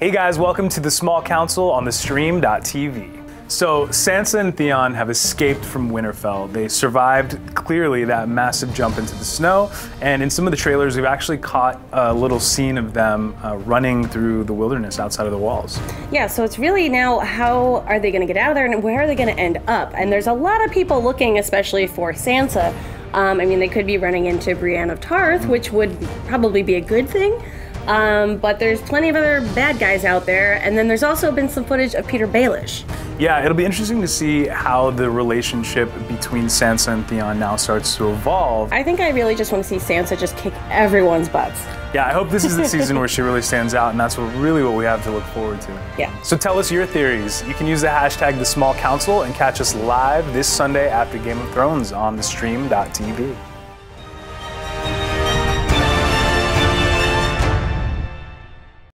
Hey guys, welcome to the Small Council on the Stream.tv. So, Sansa and Theon have escaped from Winterfell. They survived clearly that massive jump into the snow, and in some of the trailers, we've actually caught a little scene of them uh, running through the wilderness outside of the walls. Yeah, so it's really now how are they going to get out of there and where are they going to end up? And there's a lot of people looking, especially for Sansa. Um, I mean, they could be running into Brienne of Tarth, which would probably be a good thing. Um, but there's plenty of other bad guys out there, and then there's also been some footage of Petyr Baelish. Yeah, it'll be interesting to see how the relationship between Sansa and Theon now starts to evolve. I think I really just want to see Sansa just kick everyone's butts. Yeah, I hope this is the season where she really stands out, and that's what really what we have to look forward to. Yeah. So tell us your theories. You can use the hashtag The Small Council and catch us live this Sunday after Game of Thrones on the Stream.tv.